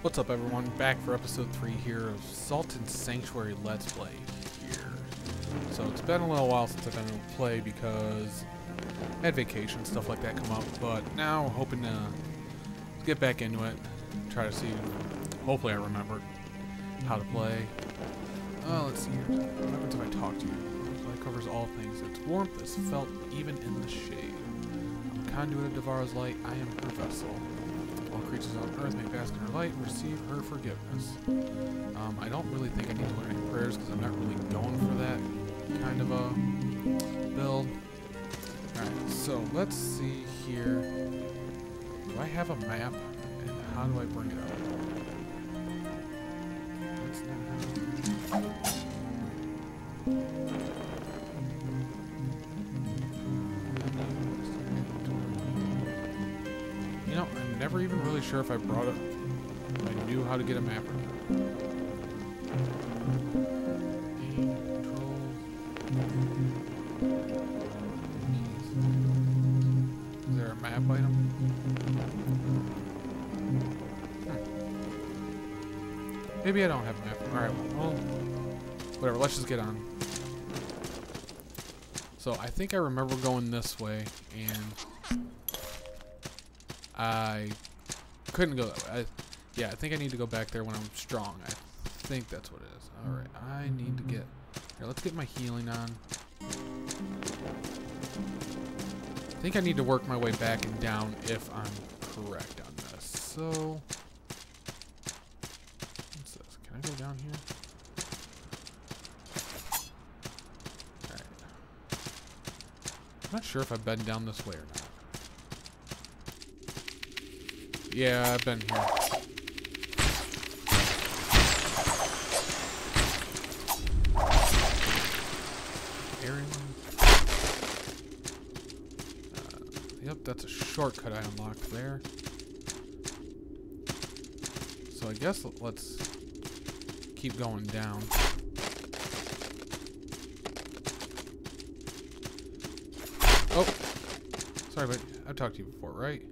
What's up everyone, back for episode 3 here of Salt and Sanctuary Let's Play here. So it's been a little while since I've been able to play because I had vacation, stuff like that come up, but now hoping to get back into it, try to see, hopefully I remember how to play. Uh, let's see here, what happens if I talk to you? Light covers all things, its warmth is felt even in the shade. I'm conduit of Devara's light, I am her vessel. All creatures on earth may bask in her light and receive her forgiveness. Um, I don't really think I need to learn any prayers because I'm not really going for that kind of a build. Alright, so let's see here. Do I have a map? And how do I bring it up? Never even really sure if I brought it. I knew how to get a map or not. Is there a map item? Hmm. Maybe I don't have a map. Alright, well, whatever, let's just get on. So I think I remember going this way, and I couldn't go that way. I, yeah, I think I need to go back there when I'm strong. I think that's what it is. Alright, I need to get... Here, let's get my healing on. I think I need to work my way back and down if I'm correct on this. So... What's this? Can I go down here? Alright. I'm not sure if I've been down this way or not. Yeah, I've been here. Aaron. Uh, yep, that's a shortcut I unlocked there. So I guess let's keep going down. Oh, sorry, but I've talked to you before, right?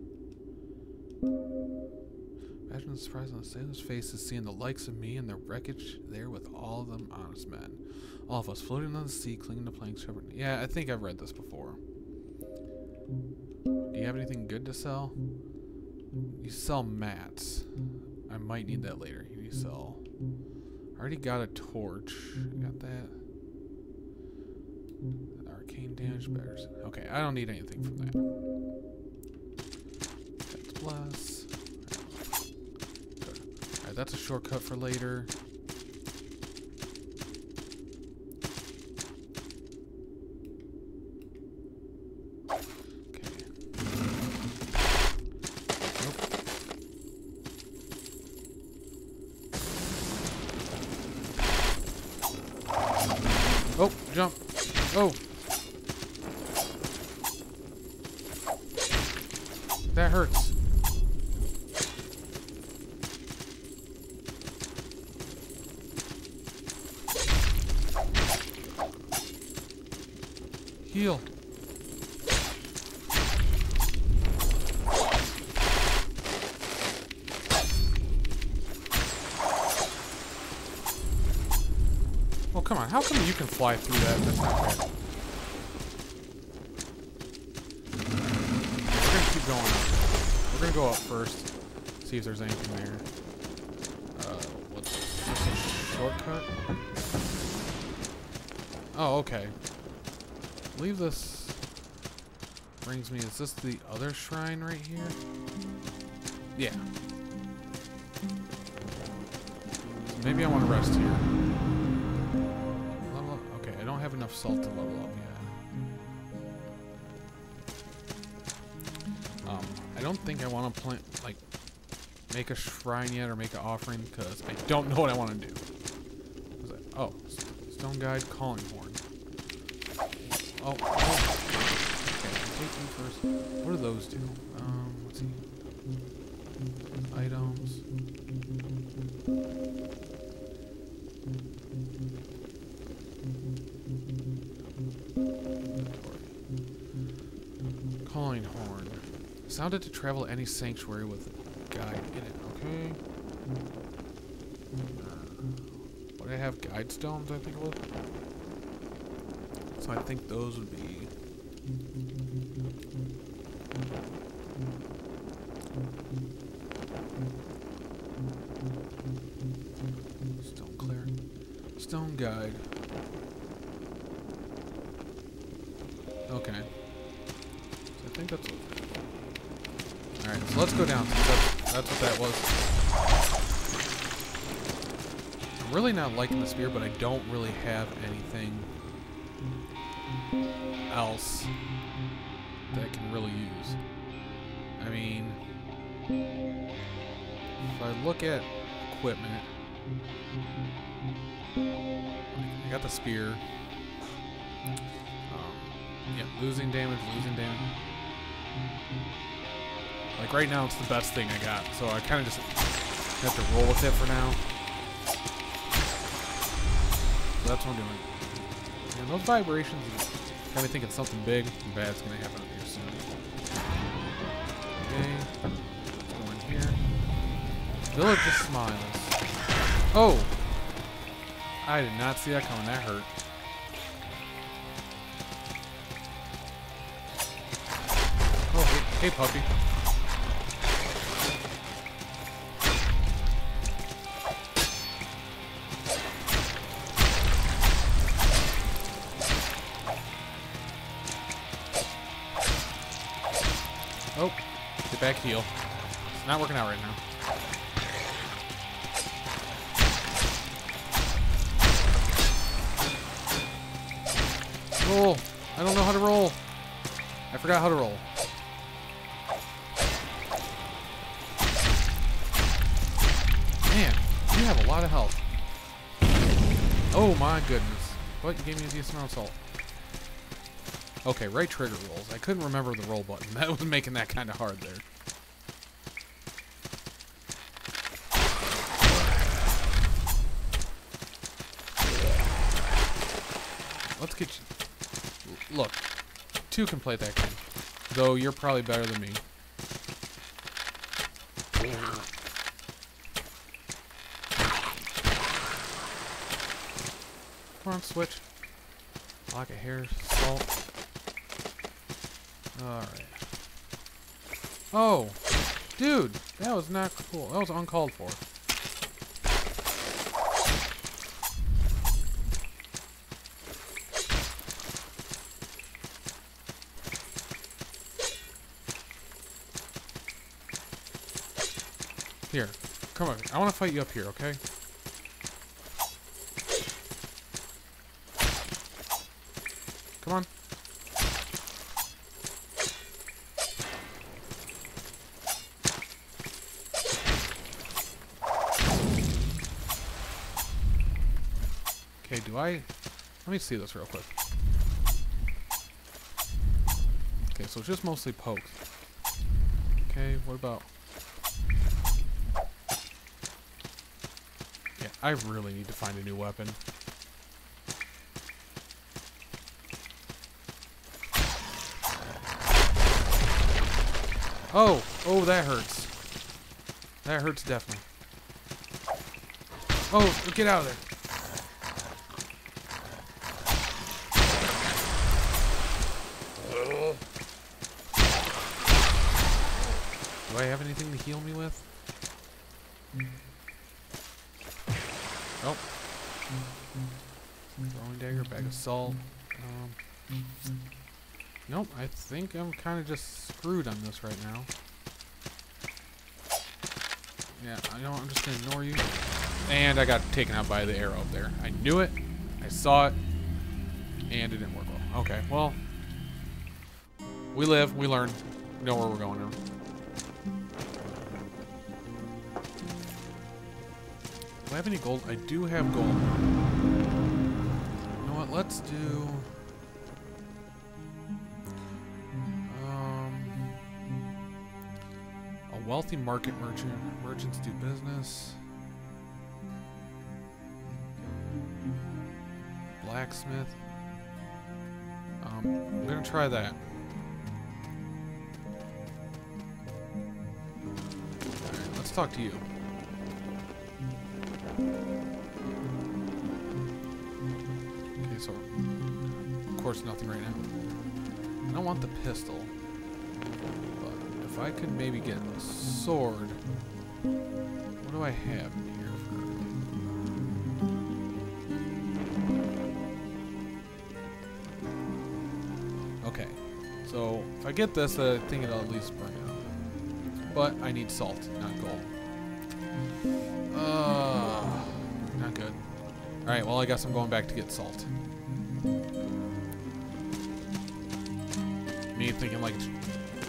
Imagine the surprise on the sailors' faces seeing the likes of me and the wreckage there with all of them honest men. All of us floating on the sea, clinging to planks. Yeah, I think I've read this before. Do you have anything good to sell? You sell mats. I might need that later. You sell. I already got a torch. Got that. Arcane damage bears. Okay, I don't need anything from that. That's plus. That's a shortcut for later. Okay. Nope. Oh, jump. Oh. That hurts. Heal. Oh, come on. How come you can fly through that? That's not fair. We're gonna keep going. We're gonna go up first. See if there's anything there. Uh, what's this? Shortcut? Oh, okay. Believe this brings me. Is this the other shrine right here? Yeah. So maybe I want to rest here. Enough salt to level up yet. Um, I don't think I want to plant like make a shrine yet or make an offering because I don't know what I want to do. That? Oh, stone guide calling horn. Oh, oh. Okay, take you first. What do those do? Um, let's see. Items. Calling horn. Sounded to travel any sanctuary with a guide in it. Okay. Do I have? Guide stones, I think it was. So I think those would be. Go down. That's, what that was. I'm really not liking the spear, but I don't really have anything else that I can really use. I mean, if I look at equipment, I got the spear. Um, yeah, losing damage, losing damage. Like right now, it's the best thing I got, so I kind of just have to roll with it for now. So that's what I'm doing. And those vibrations got me thinking something big and bad's gonna happen up here soon. Okay, let's go in here. Village of Smiles. Oh! I did not see that coming. That hurt. Oh, hey, hey puppy. Oh, get back heal. It's not working out right now. Roll. I don't know how to roll. I forgot how to roll. Man, you have a lot of health. Oh my goodness. But you gave me a decent amount of salt. Okay, right trigger rolls. I couldn't remember the roll button. That was making that kind of hard there. Let's get you. Look, two can play that game. Though you're probably better than me. Come on, switch. Lock of hair, salt. Alright. Oh! Dude! That was not cool. That was uncalled for. Here. Come on. I want to fight you up here, okay? Come on. Okay, I... Let me see this real quick. Okay, so it's just mostly pokes. Okay, what about... Yeah, I really need to find a new weapon. Oh! Oh, that hurts. That hurts definitely. Oh, get out of there. Do I have anything to heal me with? Oh. Throwing dagger, bag of salt. Um, nope, I think I'm kind of just screwed on this right now. Yeah, I know, I'm just going to ignore you. And I got taken out by the arrow up there. I knew it, I saw it, and it didn't work well. Okay, well, we live, we learn, know where we're going now. Do I have any gold? I do have gold. You know what? Let's do. Um, a wealthy market merchant. Merchants do business. Blacksmith. Um, I'm gonna try that. Let's talk to you. Course nothing right now. I don't want the pistol. But if I could maybe get a sword. What do I have in here Okay. So if I get this, I think it'll at least burn out. But I need salt, not gold. Uh, not good. Alright, well I guess I'm going back to get salt. Me thinking like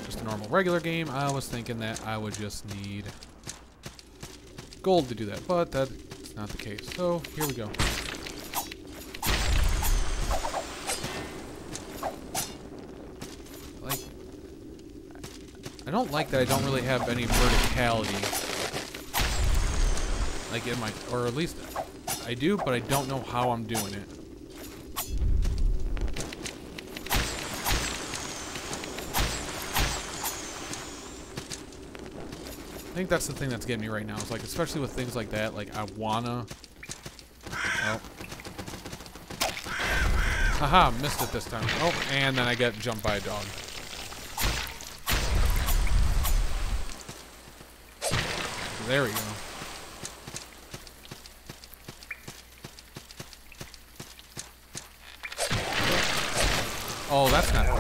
just a normal regular game, I was thinking that I would just need gold to do that, but that's not the case. So, here we go. Like, I don't like that I don't really have any verticality. Like in my, or at least I do, but I don't know how I'm doing it. Think that's the thing that's getting me right now. It's like, especially with things like that, like I wanna. Oh. Haha, missed it this time. Oh, and then I get jumped by a dog. There we go. Oh, that's not fair.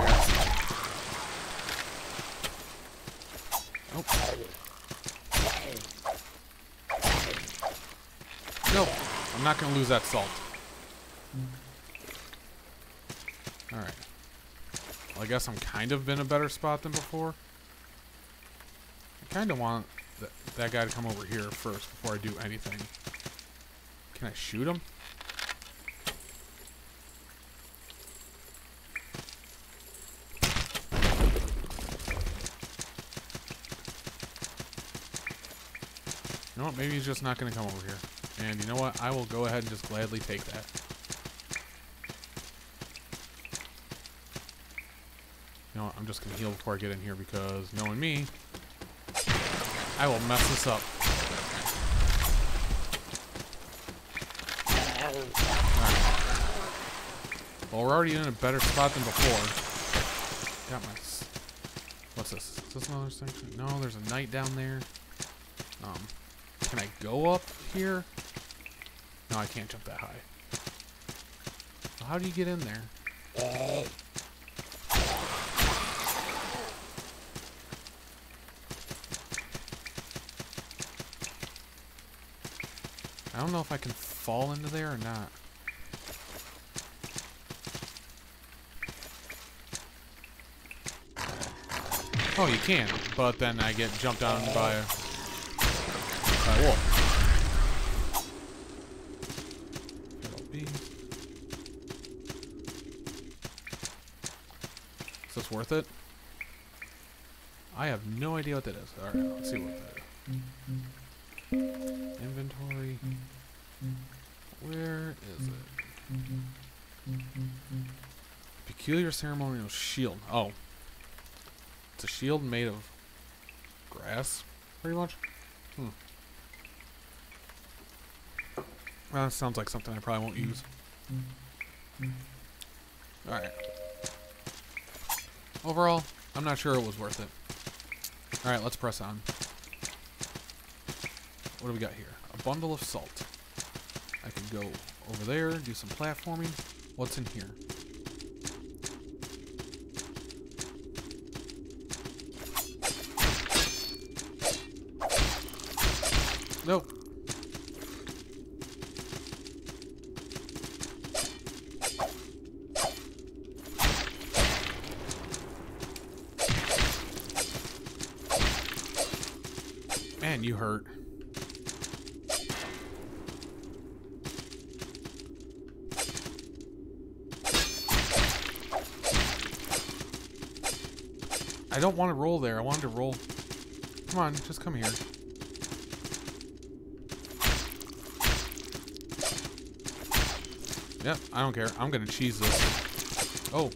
Oh. Nope. I'm not going to lose that salt. Alright. Well, I guess I'm kind of in a better spot than before. I kind of want th that guy to come over here first before I do anything. Can I shoot him? You know what? Maybe he's just not going to come over here. And you know what? I will go ahead and just gladly take that. You know what? I'm just going to heal before I get in here because knowing me, I will mess this up. Right. Well, we're already in a better spot than before. Got my... What's this? Is this another section? No, there's a knight down there. Um, can I go up here? No, I can't jump that high. how do you get in there? I don't know if I can fall into there or not. Oh, you can, but then I get jumped on by a, by a wolf. Is this worth it? I have no idea what that is. Alright, let's see what that is. Inventory. Where is it? Peculiar ceremonial shield. Oh. It's a shield made of grass, pretty much. Hmm. Well, that sounds like something I probably won't use. Alright. Overall, I'm not sure it was worth it. Alright, let's press on. What do we got here? A bundle of salt. I can go over there, do some platforming. What's in here? Nope. Hurt. I don't want to roll there. I wanted to roll. Come on, just come here. Yep, I don't care. I'm gonna cheese this. Oh.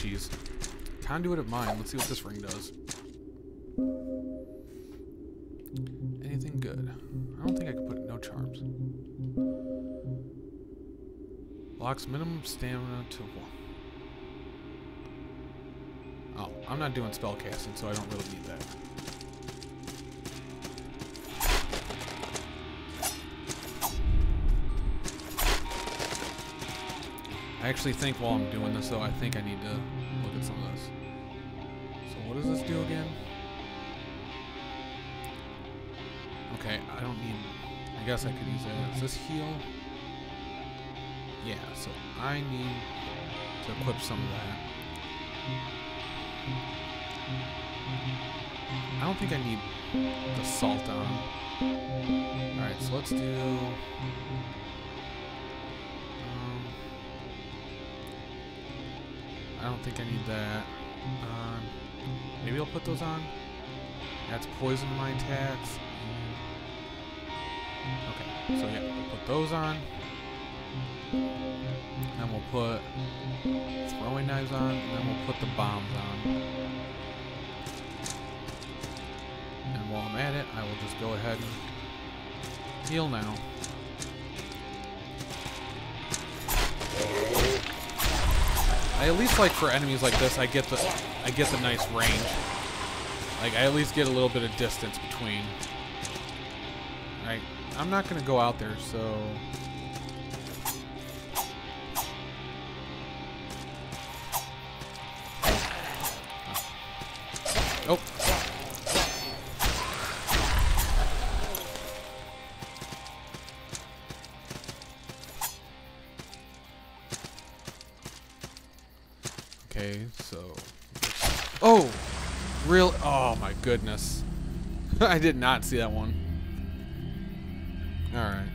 Cheese. conduit of mind. Let's see what this ring does. Anything good? I don't think I can put no charms. Locks minimum stamina to one. Oh, I'm not doing spell casting, so I don't really need that. Actually think while I'm doing this, though, I think I need to look at some of this. So what does this do again? Okay, I don't need... I guess I could use that. Is this heal? Yeah, so I need to equip some of that. I don't think I need the salt on. Alright, so let's do... don't think I need that. Um, maybe I'll put those on. That's poison my attacks. Okay, so yeah, we'll put those on. Then we'll put throwing knives on, and then we'll put the bombs on. And while I'm at it, I will just go ahead and heal now. I at least like for enemies like this, I get the I get the nice range. Like I at least get a little bit of distance between. Right, I'm not gonna go out there, so Okay, so. Oh! Real. Oh my goodness. I did not see that one. Alright.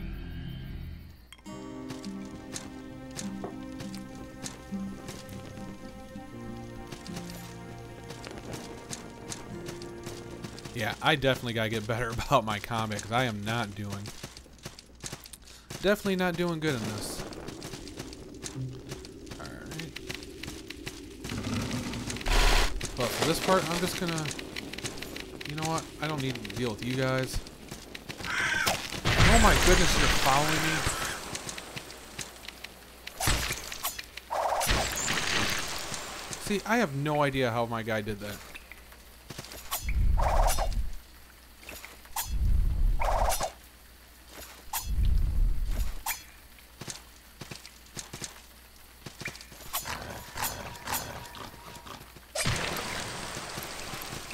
Yeah, I definitely gotta get better about my combat because I am not doing. Definitely not doing good in this. Alright. But for this part, I'm just gonna. You know what? I don't need to deal with you guys. Oh my goodness, you're following me. See, I have no idea how my guy did that.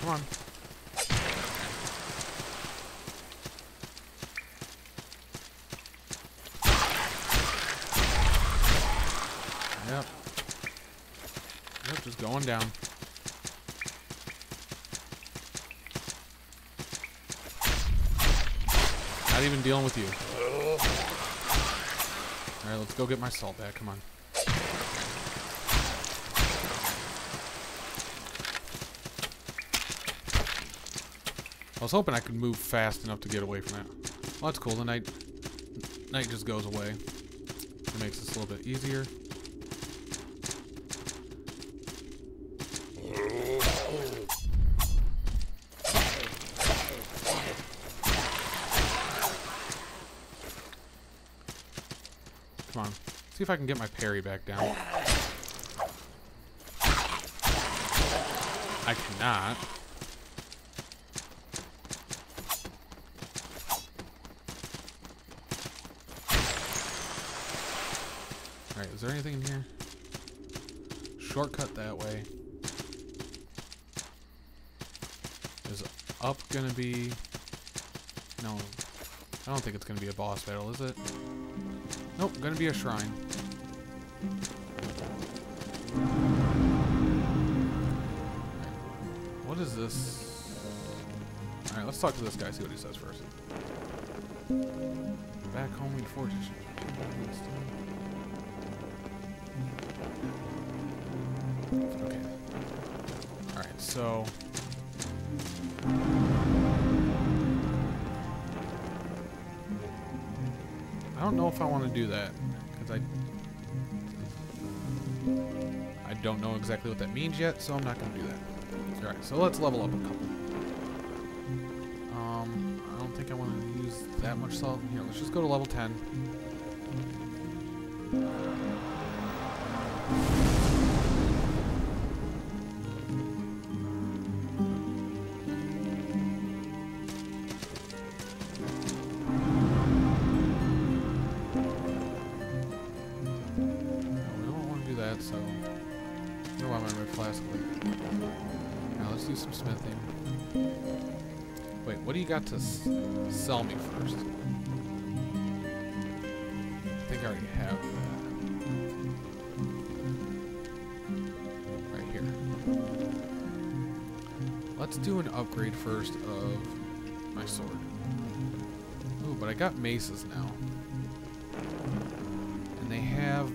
Come on. Yep. Yep, just going down. Not even dealing with you. Alright, let's go get my salt back. Come on. I was hoping I could move fast enough to get away from that. Well, that's cool. The knight, knight just goes away. It makes this a little bit easier. Come on. See if I can get my parry back down. I cannot. There anything in here? Shortcut that way. Is up gonna be... No. I don't think it's gonna be a boss battle, is it? Nope, gonna be a shrine. What is this? Alright, let's talk to this guy, see what he says first. Back home in Fortune. Okay. Alright, so... I don't know if I want to do that, because I... I don't know exactly what that means yet, so I'm not going to do that. Alright, so let's level up a couple. Um, I don't think I want to use that much salt. Here, let's just go to level 10. To sell me first. I think I already have that. Right here. Let's do an upgrade first of my sword. Ooh, but I got maces now. And they have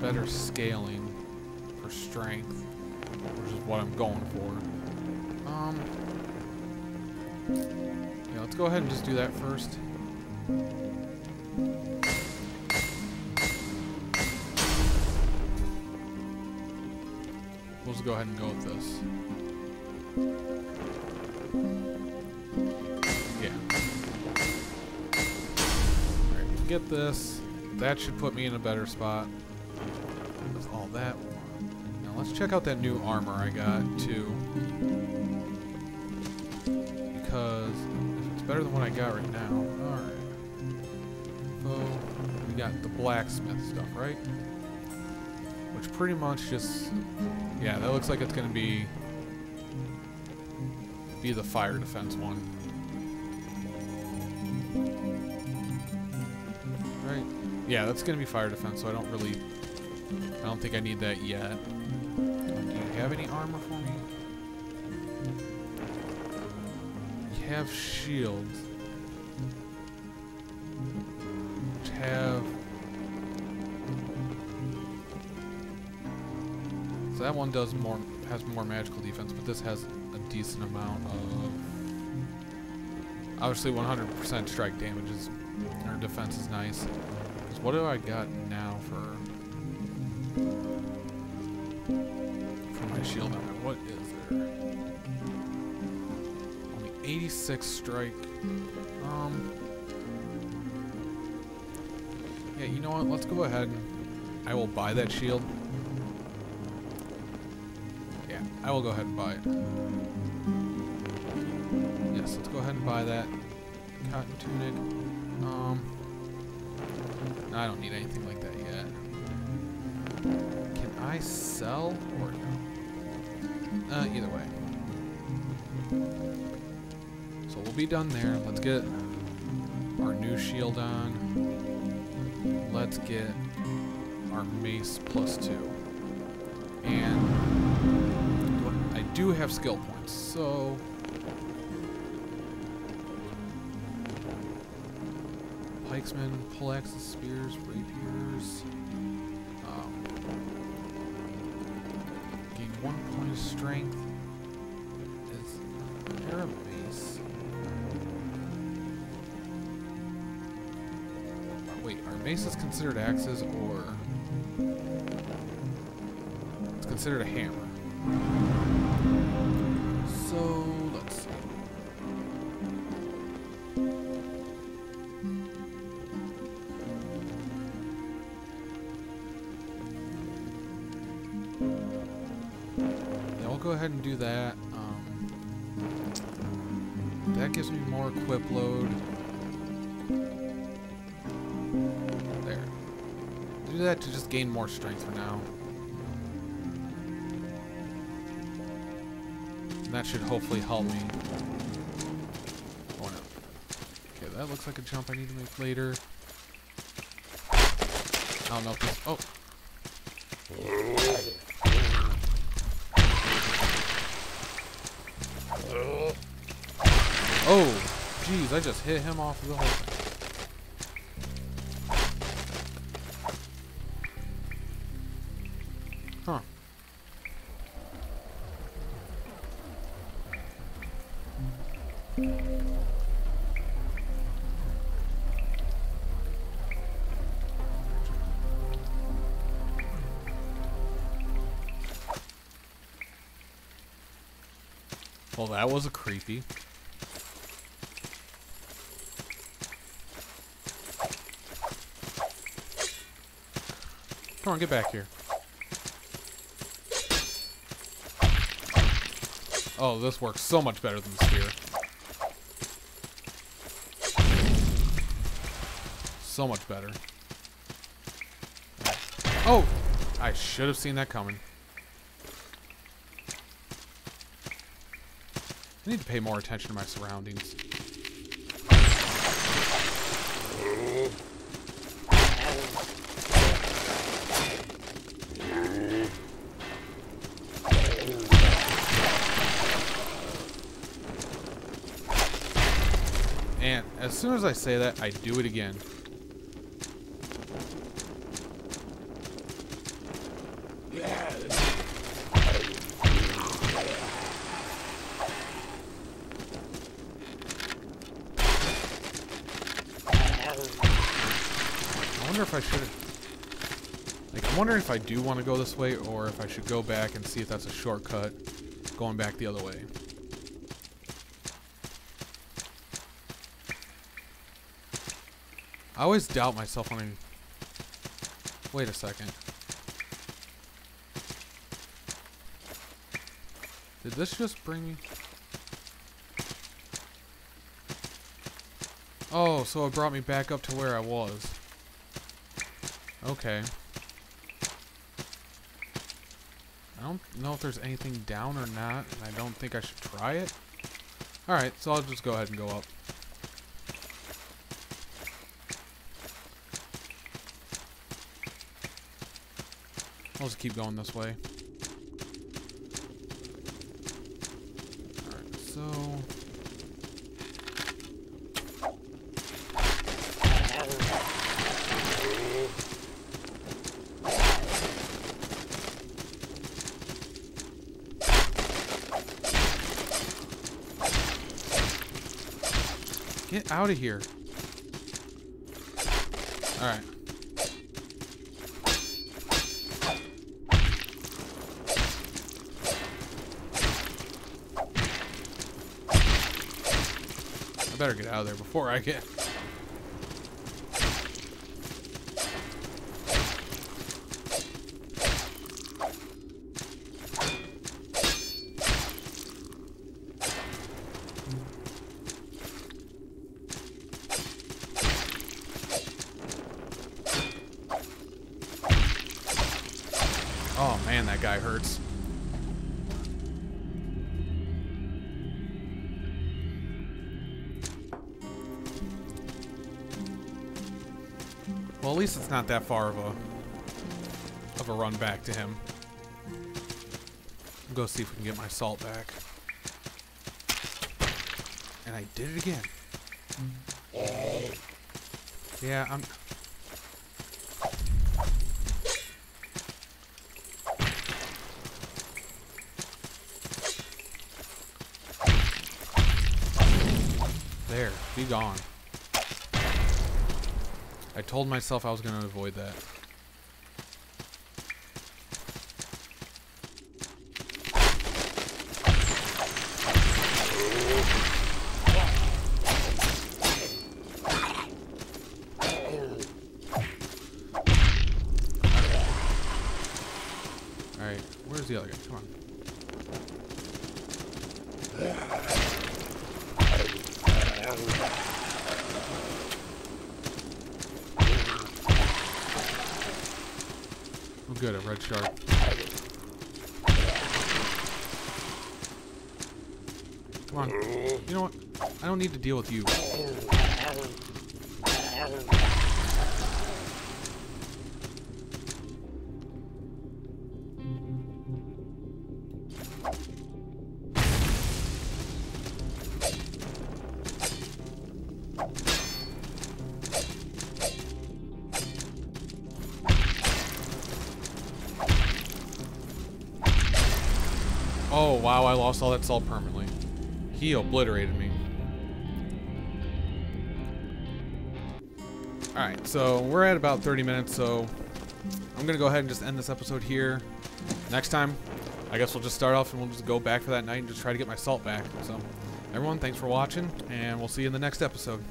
better scaling for strength which is what I'm going for. Um, yeah, let's go ahead and just do that first. We'll just go ahead and go with this. Yeah. Alright, get this. That should put me in a better spot. Let's check out that new armor I got, too. Because it's better than what I got right now. Alright. We got the blacksmith stuff, right? Which pretty much just... Yeah, that looks like it's going to be... Be the fire defense one. Right? Yeah, that's going to be fire defense, so I don't really... I don't think I need that yet have any armor for me? You have shields. Which have... So that one does more, has more magical defense, but this has a decent amount of... Obviously 100% strike damage is, or defense is nice. What do I got now for 86 strike. Um. Yeah, you know what? Let's go ahead. I will buy that shield. Yeah, I will go ahead and buy it. Yes, let's go ahead and buy that. Cotton tunic. Um. I don't need anything like that yet. Can I sell or no? Uh, either way. So we'll be done there. Let's get our new shield on. Let's get our mace plus two. And I do have skill points, so... Pikesmen, poleaxes, spears, rapiers... Um, gain one point of strength. Is there a are maces considered axes or it's considered a hammer? That to just gain more strength for now. And that should hopefully help me. Oh no. Okay, that looks like a jump I need to make later. I don't know if this... Oh! Oh, jeez, I just hit him off of the whole thing. Well, that was a creepy. Come on, get back here. Oh, this works so much better than the spear. So much better. Oh! I should have seen that coming. I need to pay more attention to my surroundings. And as soon as I say that, I do it again. I wonder I should. Like, I'm wondering if I do want to go this way, or if I should go back and see if that's a shortcut, going back the other way. I always doubt myself when I. Wait a second. Did this just bring me? Oh, so it brought me back up to where I was. Okay. I don't know if there's anything down or not, and I don't think I should try it. Alright, so I'll just go ahead and go up. I'll just keep going this way. Alright, so... Get out of here. Alright. I better get out of there before I get... not that far of a of a run back to him. Go see if we can get my salt back. And I did it again. Yeah, I'm There, be gone. I told myself I was going to avoid that. Alright, where's the other guy? Come on. Oh good, a red shark. Come on. You know what? I don't need to deal with you. Lost all that salt permanently. He obliterated me. Alright, so we're at about 30 minutes, so I'm gonna go ahead and just end this episode here. Next time, I guess we'll just start off and we'll just go back for that knight and just try to get my salt back. So, everyone, thanks for watching, and we'll see you in the next episode.